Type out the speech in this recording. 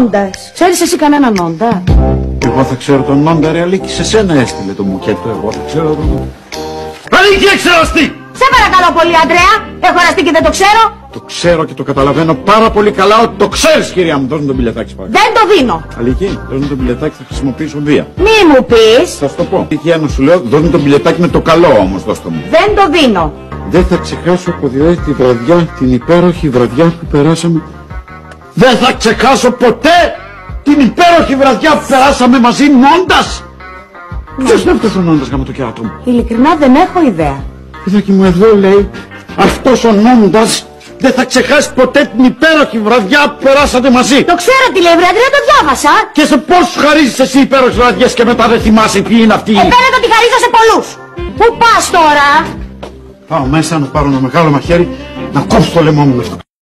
Νόντας. Ξέρεις εσύ κανέναν Νόντα; Εγώ θα ξέρω τον Νόντα ρε Αλίκη, σε σένα έστειλε το μουκέτο, εγώ θα ξέρω τον... Αλίκη, εξεραστή! Σε παρακαλώ πολύ, Αντρέα. Έχω εραστεί και δεν το ξέρω. Το ξέρω και το καταλαβαίνω πάρα πολύ καλά ότι το ξέρεις κυρία μου. Δώσ' μου τον πιλετάκι σπάκι. Δεν το δίνω. Αλίκη, δώσ' μου τον πιλετάκι, θα χρησιμοποιήσω βία. Μη μου πεις. Θα σου το πω. Αλίκη, να σου λέω, δώσ' μου τον πιλετάκι με το καλό όμως, δώσ' το μου. Δεν το δίνω. Δεν θα ξεχάσω ποτέ τη βραδιά, την υπέροχη βραδιά που περάσαμε. Δεν θα ξεχάσω ποτέ την υπέροχη βραδιά που περάσαμε μαζί νόντας. Ποιος είναι αυτός ο νόντας γάμο το κεράτο μου; Ειλικρινά δεν έχω ιδέα. Παιδάκι μου εδώ λέει, αυτός ο νόντας δεν θα ξεχάσει ποτέ την υπέροχη βραδιά που περάσατε μαζί. Το ξέρω τι λέει, βρε Αντρέα, το διάβασα. Και σε πόσους χαρίζεις εσύ υπέροχες βραδιές και μετά δεν θυμάσαι ποιοι είναι αυτοί; Ε, φαίνεται ότι χαρίζω σε πολλούς. Πού πας τώρα; Πάω μέσα να πάρω ένα μεγάλο μαχαίρι να κόψω το λαιμό μου με αυτό.